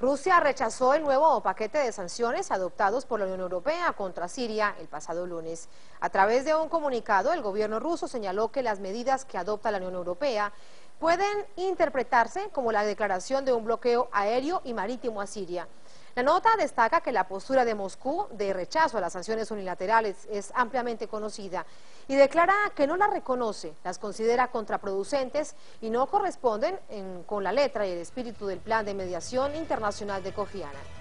Rusia rechazó el nuevo paquete de sanciones adoptados por la Unión Europea contra Siria el pasado lunes. A través de un comunicado, el gobierno ruso señaló que las medidas que adopta la Unión Europea pueden interpretarse como la declaración de un bloqueo aéreo y marítimo a Siria. La nota destaca que la postura de Moscú de rechazo a las sanciones unilaterales es ampliamente conocida y declara que no las reconoce, las considera contraproducentes y no corresponden con la letra y el espíritu del plan de mediación internacional de Kofi Annan.